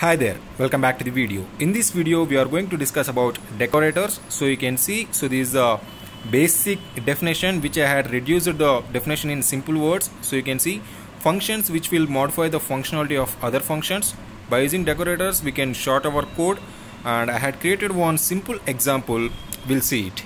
Hi there, welcome back to the video. In this video, we are going to discuss about decorators. So you can see, so this is the basic definition which I had reduced the definition in simple words. So you can see functions which will modify the functionality of other functions. By using decorators, we can short our code and I had created one simple example. We'll see it.